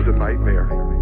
was a nightmare.